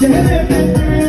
Yeah.